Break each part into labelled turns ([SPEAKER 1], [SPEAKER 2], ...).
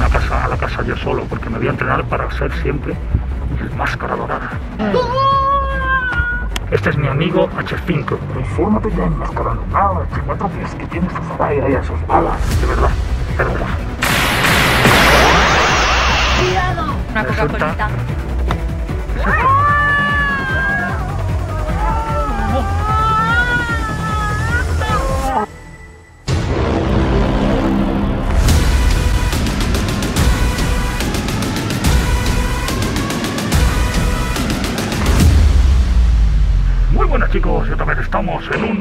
[SPEAKER 1] irme a casa a la casa yo solo porque me voy a entrenar para ser siempre el máscara dorada. Este es mi amigo H5. Infórmate ya en máscara dorada, H4 pies que tiene sus rayas y sus balas, de verdad. Hermoso.
[SPEAKER 2] ¡Cuidado! Una
[SPEAKER 1] Resulta-.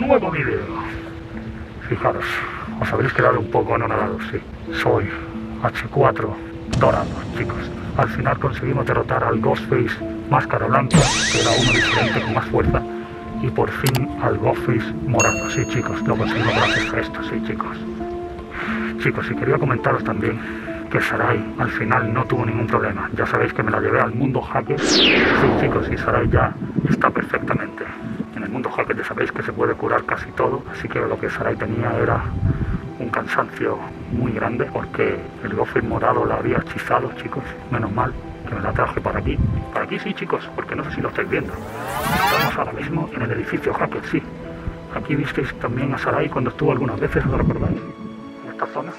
[SPEAKER 1] Nuevo vídeo. Fijaros, os habréis quedado un poco anonadados, sí. Soy H4 dorado, chicos. Al final conseguimos derrotar al Ghostface Máscara Blanca, que era uno diferente con más fuerza. Y por fin al Ghostface morado, sí chicos, lo conseguimos gracias a esto, sí chicos. Chicos, y quería comentaros también que Sarai al final no tuvo ningún problema. Ya sabéis que me la llevé al mundo hacker. Sí, chicos, y Sarai ya está perfectamente. En el mundo hacker ya sabéis que se puede curar casi todo, así que lo que Sarai tenía era un cansancio muy grande porque el gofre morado la había hechizado, chicos. Menos mal que me la traje para aquí. Para aquí sí, chicos, porque no sé si lo estáis viendo. Estamos ahora mismo en el edificio hacker, sí. Aquí visteis también a Sarai cuando estuvo algunas veces, ¿lo recordáis? En esta zona.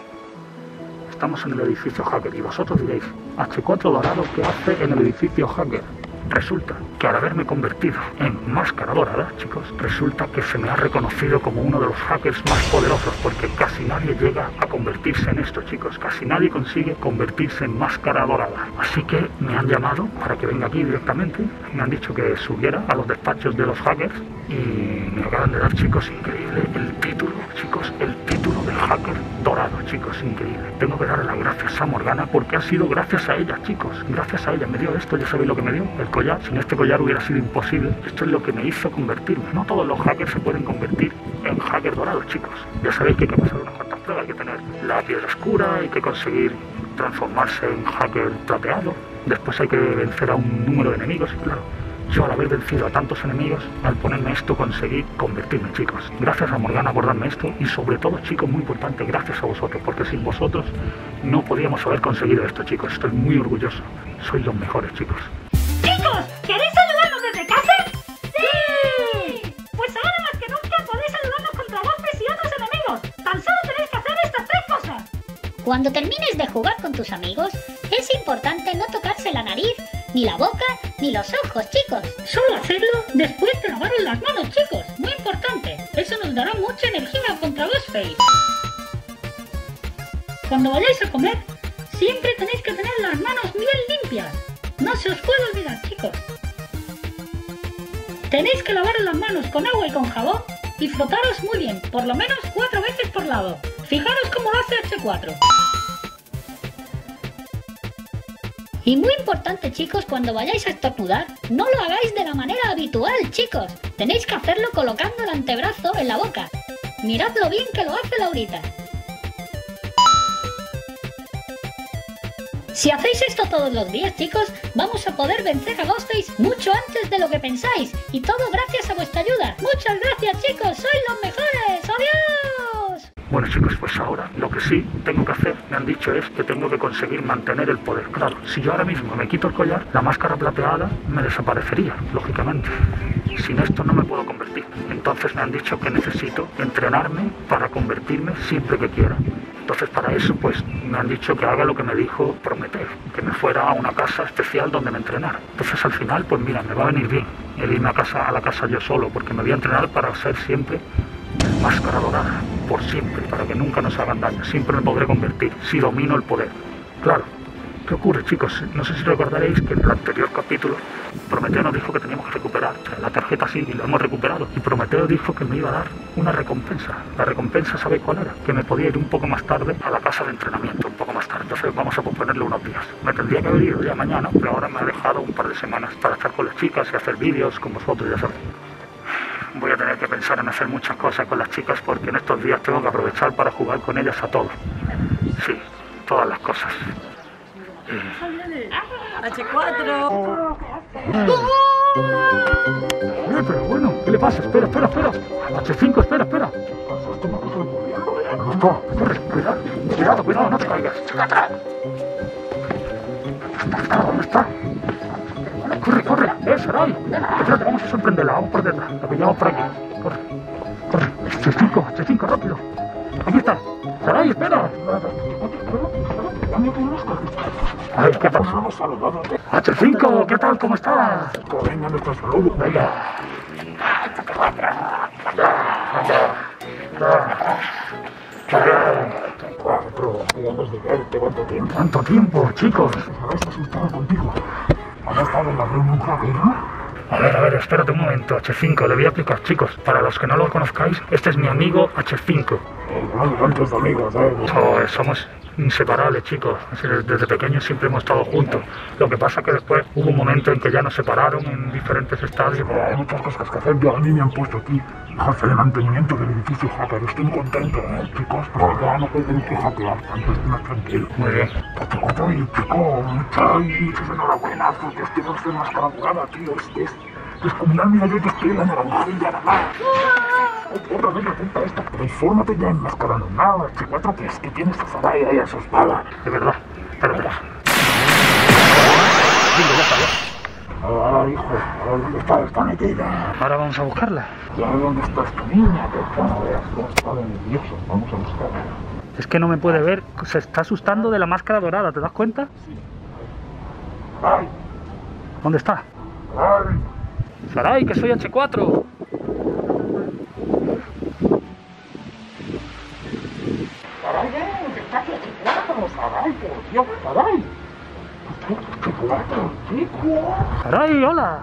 [SPEAKER 1] Estamos en el edificio hacker y vosotros diréis, H4 Dorado, ¿qué hace en el edificio hacker? Resulta que al haberme convertido en máscara dorada, chicos, resulta que se me ha reconocido como uno de los hackers más poderosos porque casi nadie llega a convertirse en esto, chicos. Casi nadie consigue convertirse en máscara dorada. Así que me han llamado para que venga aquí directamente. Me han dicho que subiera a los despachos de los hackers y me acaban de dar, chicos, increíble el título, chicos, el título hacker dorado, chicos, increíble. Tengo que darle las gracias a Morgana porque ha sido gracias a ella, chicos. Gracias a ella me dio esto, ya sabéis lo que me dio, el collar. Sin este collar hubiera sido imposible. Esto es lo que me hizo convertirme. No todos los hackers se pueden convertir en hacker dorado, chicos. Ya sabéis que hay que pasar unas cuantas pruebas, hay que tener la piedra oscura, hay que conseguir transformarse en hacker plateado. Después hay que vencer a un número de enemigos, y claro. Yo al haber vencido a tantos enemigos, al ponerme esto conseguí convertirme, chicos. Gracias a Morgana por darme esto y sobre todo, chicos, muy importante, gracias a vosotros, porque sin vosotros no podíamos haber conseguido esto, chicos. Estoy muy orgulloso. Sois los mejores, chicos.
[SPEAKER 3] Chicos, ¿queréis saludarnos desde casa? ¡Sí! Pues ahora más que nunca podéis saludarnos contra golpes y otros enemigos. Tan solo tenéis que hacer estas tres cosas.
[SPEAKER 4] Cuando termines de jugar con tus amigos, es importante no tocarse la nariz, ni la boca, ni los ojos, chicos.
[SPEAKER 3] Solo hacerlo después de lavaros las manos, chicos. Muy importante. Eso nos dará mucha energía contra Ghostface. Cuando vayáis a comer, siempre tenéis que tener las manos bien limpias. No se os puede olvidar, chicos. Tenéis que lavaros las manos con agua y con jabón y frotaros muy bien, por lo menos cuatro veces por lado. Fijaros cómo lo hace H4.
[SPEAKER 4] Y muy importante, chicos, cuando vayáis a estornudar, no lo hagáis de la manera habitual, chicos. Tenéis que hacerlo colocando el antebrazo en la boca. Mirad lo bien que lo hace Laurita. Si hacéis esto todos los días, chicos, vamos a poder vencer a Ghostface mucho antes de lo que pensáis. Y todo gracias a vuestra ayuda. Muchas gracias, chicos. Sois los mejores.
[SPEAKER 1] Bueno chicos, pues ahora lo que sí tengo que hacer, me han dicho, es que tengo que conseguir mantener el poder. Claro, si yo ahora mismo me quito el collar, la máscara plateada me desaparecería, lógicamente. Sin esto no me puedo convertir. Entonces me han dicho que necesito entrenarme para convertirme siempre que quiera. Entonces para eso pues me han dicho que haga lo que me dijo Prometeo, que me fuera a una casa especial donde me entrenara. Entonces al final pues mira, me va a venir bien el irme a, casa, a la casa yo solo, porque me voy a entrenar para ser siempre máscara dorada, por siempre, para que nunca nos hagan daño. Siempre me podré convertir, si domino el poder. Claro. ¿Qué ocurre, chicos? No sé si recordaréis que en el anterior capítulo Prometeo nos dijo que teníamos que recuperar la tarjeta sí y lo hemos recuperado. Y Prometeo dijo que me iba a dar una recompensa. La recompensa, ¿sabéis cuál era? Que me podía ir un poco más tarde a la casa de entrenamiento, un poco más tarde. Entonces vamos a posponerle unos días. Me tendría que haber ido ya mañana, pero ahora me ha dejado un par de semanas para estar con las chicas y hacer vídeos con vosotros, ya sabéis voy a tener que pensar en hacer muchas cosas con las chicas porque en estos días tengo que aprovechar para jugar con ellas a todo. Sí, todas las cosas.
[SPEAKER 2] H4.
[SPEAKER 1] Eh, pero bueno, ¿qué le pasa? Espera, espera, espera. H5, espera, espera. Corre, cuidado, cuidado, cuidado, no te caigas. ¿Dónde está? ¿Dónde está? Eh, Sarai. Espérate, vamos a sorprenderla. Vamos por detrás. La pillamos por aquí. Corre, corre. H5, H5, rápido. Aquí está. Sarai, espera. Ay, ¿qué pasa? H5, ¿qué tal? ¿Cómo estás?
[SPEAKER 5] Venga, nuestro saludo.
[SPEAKER 1] Venga.
[SPEAKER 5] ¿Cuánto tiempo,
[SPEAKER 1] chicos?
[SPEAKER 5] Ahora está asustado contigo. ¿Has estado en la reunión no?
[SPEAKER 1] A ver, a ver, espérate un momento, H5, le voy a explicar, chicos. Para los que no lo conozcáis, este es mi amigo H5.
[SPEAKER 5] No, antes de amigos, ¿eh?
[SPEAKER 1] So- somos inseparables, chicos. Desde pequeños siempre hemos estado juntos. Lo que pasa que después hubo un momento en que ya nos separaron en diferentes estadios.
[SPEAKER 5] Hay muchas cosas que hacer. Yo a mí me han puesto aquí jefe de mantenimiento del edificio hacker. Estoy muy contento, ¿eh, chicos? Porque ya no tengo que hackear tanto, estoy más tranquilo.
[SPEAKER 1] Muy bien.
[SPEAKER 5] Porque cuatro y chico, muchas muchas enhorabuenas, porque es que no estoy más dorada, tío. Es que es descomunal, mira, yo que estoy en la naranjilla nada más. Otra vez la esta, transfórmate ya en máscara nada, H4, que es que tienes a Sarai ahí asustada.
[SPEAKER 1] De verdad. Espérate.
[SPEAKER 5] Ah, hijo, ah, ¿dónde está? Está metida.
[SPEAKER 1] Ahora vamos a buscarla.
[SPEAKER 5] Ya, ¿dónde está esta niña? Que no veas cómo está nervioso. Vamos a buscarla.
[SPEAKER 1] Es que no me puede ver. Se está asustando de la máscara dorada, ¿te das cuenta?
[SPEAKER 5] ¡Ay!
[SPEAKER 1] ¿Dónde está?
[SPEAKER 5] ¡Ay!
[SPEAKER 1] Sarai, que soy H4.
[SPEAKER 5] ¡Sarai, eh! ¡Está aquí H4! ¡Sarai, por Dios! ¡H4, chico!
[SPEAKER 1] Sarai, hola.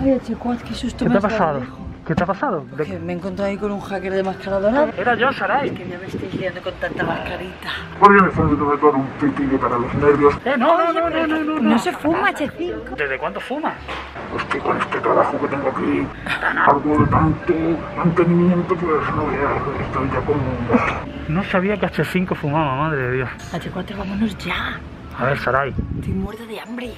[SPEAKER 2] Ay, H4, qué susto
[SPEAKER 1] ¿Qué
[SPEAKER 2] me
[SPEAKER 1] te ha pasado? ¿Qué te ha pasado? ¿De-
[SPEAKER 2] Que me he encontrado ahí con un hacker de máscara dorada.
[SPEAKER 1] Era yo, Sarai.
[SPEAKER 2] Que ya me estáis liando con tanta mascarita.
[SPEAKER 5] Me sale de todo un pitillo para los nervios.
[SPEAKER 1] Eh, no, no, no, no, no, no.
[SPEAKER 2] No se fuma, H5.
[SPEAKER 1] ¿Desde cuándo fumas?
[SPEAKER 5] Es que con este trabajo que tengo aquí, tan arduo de tanto mantenimiento, pues no veas, estoy ya como...
[SPEAKER 1] No sabía que H5 fumaba, madre de Dios.
[SPEAKER 2] H4, vámonos ya.
[SPEAKER 1] A ver, Sarai,
[SPEAKER 2] Estoy muerta de hambre.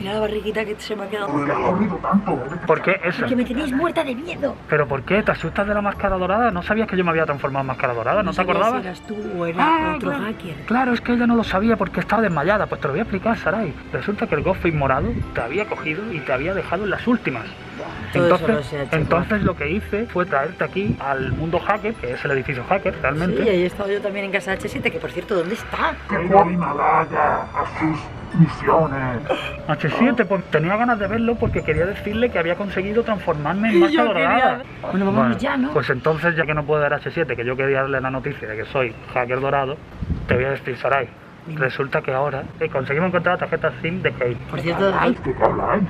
[SPEAKER 2] Mira la barriguita que se me ha quedado.
[SPEAKER 5] ¿Por qué has comido tanto? eh?
[SPEAKER 1] ¿por qué eso?
[SPEAKER 2] Que me tenéis muerta de miedo.
[SPEAKER 1] ¿Pero por qué? ¿Te asustas de la máscara dorada? ¿No sabías que yo me había transformado en máscara dorada? ¿No, te
[SPEAKER 2] sabía
[SPEAKER 1] acordabas?
[SPEAKER 2] Si eras tú o era
[SPEAKER 1] Ah,
[SPEAKER 2] otro
[SPEAKER 1] claro.
[SPEAKER 2] hacker.
[SPEAKER 1] Claro, es que ella no lo sabía porque estaba desmayada. Pues te lo voy a explicar, Sarai. Resulta que el Ghostface morado te había cogido y te había dejado en las últimas. Entonces,
[SPEAKER 2] lo sé,
[SPEAKER 1] entonces lo que hice fue traerte aquí al mundo hacker, que es el edificio hacker realmente.
[SPEAKER 2] Sí, ahí he estado yo también en casa H7, que por cierto, ¿dónde está?
[SPEAKER 5] Al Himalaya a sus misiones.
[SPEAKER 1] H7, pues tenía ganas de verlo porque quería decirle que había conseguido transformarme en
[SPEAKER 2] quería-
[SPEAKER 1] dorada.
[SPEAKER 2] Bueno, vámonos ya, ¿no?
[SPEAKER 1] Pues entonces, ya que no puedo dar H7, que yo quería darle la noticia de que soy hacker dorado, te voy a decir, Sarai. Resulta que ahora eh, conseguimos encontrar la tarjeta SIM de Kate.
[SPEAKER 2] Por cierto,
[SPEAKER 5] ¿de qué habláis?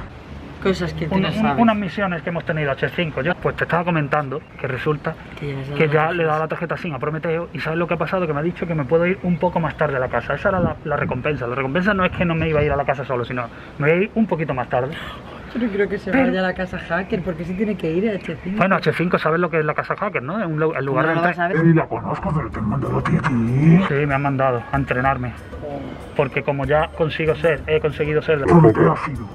[SPEAKER 2] Cosas que
[SPEAKER 1] Un-
[SPEAKER 2] no
[SPEAKER 1] un- unas misiones que hemos tenido H5. Yo pues te estaba comentando que resulta
[SPEAKER 2] Que ya
[SPEAKER 1] que le he dado la tarjeta SIM a Prometeo y ¿sabes lo que ha pasado? Que me ha dicho que me puedo ir un poco más tarde a la casa. Esa era la, la recompensa. La recompensa no es que no me iba a ir a la casa solo, sino me voy a ir un poquito más tarde.
[SPEAKER 2] Yo no creo que se vaya a la casa hacker, porque sí tiene que ir a H5.
[SPEAKER 1] Bueno, H5 sabes lo que es la casa hacker, ¿no? Es un el lugar
[SPEAKER 2] no
[SPEAKER 1] de.
[SPEAKER 5] Eh, la conozco, pero te han mandado a ti aquí.
[SPEAKER 1] Sí, me han mandado a entrenarme. Porque como ya consigo ser, he conseguido ser...
[SPEAKER 5] Prometeo ha sido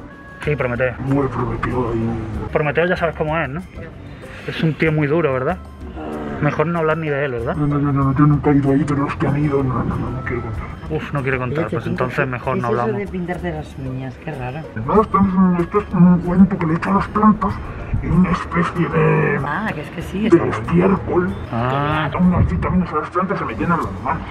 [SPEAKER 1] Sí, Prometeo.
[SPEAKER 5] muy prometido ahí.
[SPEAKER 1] Prometeo ya sabes cómo es, ¿no? Es un tío muy duro, ¿verdad? Mejor no hablar ni de él, ¿verdad?
[SPEAKER 5] No, no, no, no, yo nunca he ido ahí, pero los que han ido, no, no, no, no quiero contar.
[SPEAKER 1] Uf, no quiere contar, pues entonces mejor no
[SPEAKER 2] ¿Qué es
[SPEAKER 1] hablamos.
[SPEAKER 2] eso de pintarte las uñas? Qué raro.
[SPEAKER 5] No, esto es, un- esto es un cuento que le he hecho a las plantas en una especie de,
[SPEAKER 2] Ah, que es que sí,
[SPEAKER 5] de estiércol.
[SPEAKER 1] Ah.
[SPEAKER 5] Que unas vitaminas a las plantas se me llenan las manos.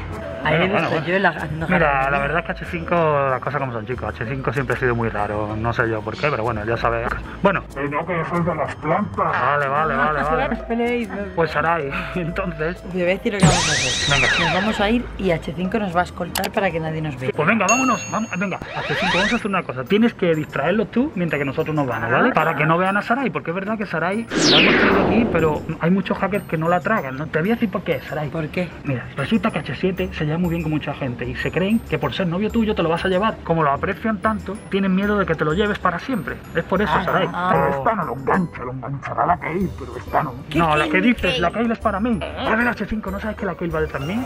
[SPEAKER 2] Ahí he
[SPEAKER 1] Bueno,
[SPEAKER 2] visto
[SPEAKER 1] bueno,
[SPEAKER 2] yo la haciendo
[SPEAKER 1] Mira, la verdad es que H5, las cosas como son, chicos. H5 siempre ha sido muy raro, no sé yo por qué, pero bueno, ya sabes. Bueno,
[SPEAKER 5] Eh, no, que soy de las plantas.
[SPEAKER 1] vale, vale, vale, vale. Pues Sarai, entonces,
[SPEAKER 2] Te voy a decir lo que vamos a hacer.
[SPEAKER 1] Venga.
[SPEAKER 2] Nos vamos a ir y H5 nos va a escoltar para que nadie nos vea.
[SPEAKER 1] pues venga, vámonos, vamos, venga, H5, vamos a hacer una cosa. Tienes que distraerlos tú mientras que nosotros nos vamos, ¿vale? Para que no vean a Sarai, porque es verdad que Sarai la hemos traído aquí, pero hay muchos hackers que no la tragan, ¿no? Te voy a decir por qué, Sarai.
[SPEAKER 2] ¿Por qué?
[SPEAKER 1] Mira, resulta que H7 se lleva muy bien con mucha gente y se creen que por ser novio tuyo te lo vas a llevar. Como lo aprecian tanto, tienen miedo de que te lo lleves para siempre. Es por eso,
[SPEAKER 2] Ah,
[SPEAKER 1] Sarai.
[SPEAKER 2] ah.
[SPEAKER 5] Pero esta no lo engancha, lo enganchará la que pero esta no.
[SPEAKER 1] No, la que dices, la Kale es para mí. A ver, H5, ¿no sabes que la Kale vale también?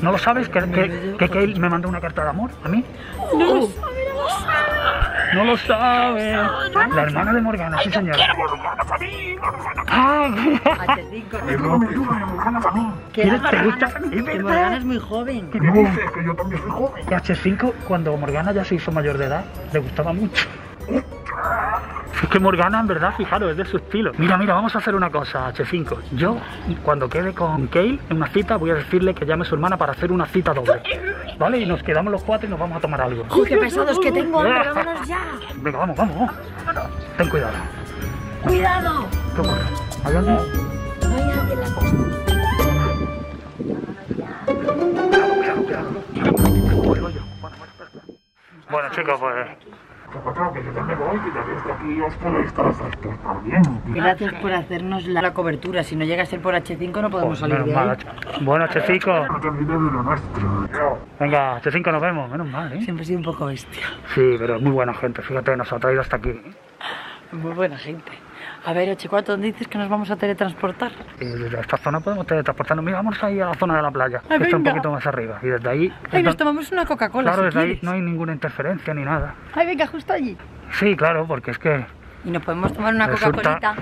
[SPEAKER 1] ¿No lo sabes? ¿Que, que, que Kale me mandó una carta de amor a mí? No lo sabe. La hermana de Morgana, sí señor.
[SPEAKER 5] Morgana para mí, Morgana.
[SPEAKER 1] Ah,
[SPEAKER 2] H5.
[SPEAKER 5] Ayúdame, ayúdame, Morgana para mí.
[SPEAKER 1] ¿Quieres- ¿Te gusta?
[SPEAKER 2] Que Morgana es muy joven.
[SPEAKER 5] ¿Qué me dices? Que yo también soy joven.
[SPEAKER 1] Y H5, cuando Morgana ya se hizo mayor de edad, le gustaba mucho. Es que Morgana, en verdad, fijaros, es de su estilo. Mira, mira, vamos a hacer una cosa, H5. Yo, cuando quede con Kale en una cita, voy a decirle que llame a su hermana para hacer una cita doble. ¿Vale? Y nos quedamos los cuatro y nos vamos a tomar algo.
[SPEAKER 2] Uy, qué pesados que tengo, hombre, vámonos ya.
[SPEAKER 1] Venga, vamos, vamos, vamos. Ten cuidado.
[SPEAKER 2] Cuidado.
[SPEAKER 1] ¿Qué ocurre? ¿Hay alguien?
[SPEAKER 2] Vaya de la.
[SPEAKER 1] Cuidado, cuidado, cuidado. Bueno, chicos, pues
[SPEAKER 5] patrón, que yo ya me voy, que ya ves que aquí os podéis estar hasta estar bien.
[SPEAKER 2] Gracias por hacernos la, la cobertura. Si no llega a ser por H5 no podemos
[SPEAKER 1] Joder,
[SPEAKER 2] salir
[SPEAKER 1] menos
[SPEAKER 2] de
[SPEAKER 1] mal,
[SPEAKER 2] ahí.
[SPEAKER 1] H- Bueno, H5.
[SPEAKER 5] No te olvides de lo nuestro. Yo.
[SPEAKER 1] Venga, H5 nos vemos. Menos mal, ¿eh?
[SPEAKER 2] Siempre he sido un poco bestia.
[SPEAKER 1] Sí, pero es muy buena gente. Fíjate, nos ha traído hasta aquí.
[SPEAKER 2] Muy buena gente. A ver, H4, ¿dónde dices que nos vamos a teletransportar?
[SPEAKER 1] Y desde esta zona podemos teletransportarnos. Mira, vamos ahí a la zona de la playa.
[SPEAKER 2] Ay,
[SPEAKER 1] que está un poquito más arriba. Y desde ahí...
[SPEAKER 2] Ay, nos tomamos una Coca-Cola
[SPEAKER 1] Claro,
[SPEAKER 2] si
[SPEAKER 1] desde ahí no hay ninguna interferencia ni nada.
[SPEAKER 2] Ay, venga, justo allí.
[SPEAKER 1] Sí, claro, porque es que
[SPEAKER 2] Y nos podemos tomar una Coca-Colita.